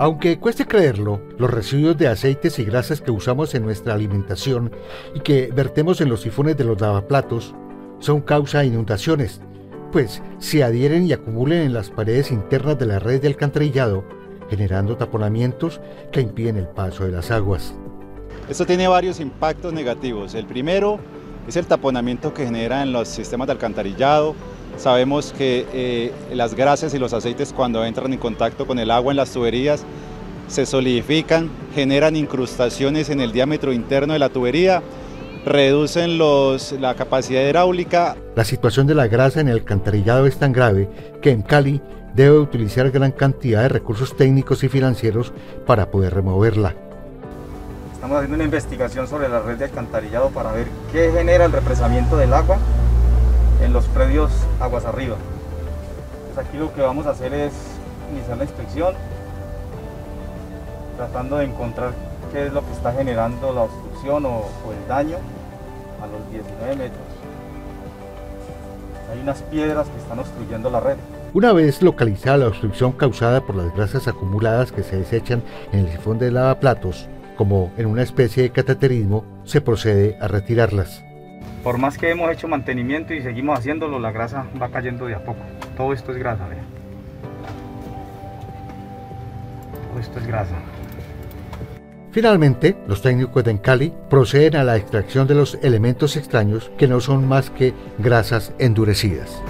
Aunque cueste creerlo, los residuos de aceites y grasas que usamos en nuestra alimentación y que vertemos en los sifones de los lavaplatos son causa de inundaciones, pues se adhieren y acumulan en las paredes internas de la red de alcantarillado, generando taponamientos que impiden el paso de las aguas. Esto tiene varios impactos negativos. El primero es el taponamiento que genera en los sistemas de alcantarillado, Sabemos que eh, las grasas y los aceites cuando entran en contacto con el agua en las tuberías se solidifican, generan incrustaciones en el diámetro interno de la tubería, reducen los, la capacidad hidráulica. La situación de la grasa en el alcantarillado es tan grave que en Cali debe utilizar gran cantidad de recursos técnicos y financieros para poder removerla. Estamos haciendo una investigación sobre la red de alcantarillado para ver qué genera el represamiento del agua en los predios aguas arriba. Aquí lo que vamos a hacer es iniciar la inspección, tratando de encontrar qué es lo que está generando la obstrucción o, el daño a los 19 metros. Hay unas piedras que están obstruyendo la red. Una vez localizada la obstrucción causada por las grasas acumuladas que se desechan en el sifón de lavaplatos, como en una especie de cateterismo, se procede a retirarlas. Por más que hemos hecho mantenimiento y seguimos haciéndolo, la grasa va cayendo de a poco. Todo esto es grasa, vean. Todo esto es grasa. Finalmente, los técnicos de Encali proceden a la extracción de los elementos extraños que no son más que grasas endurecidas.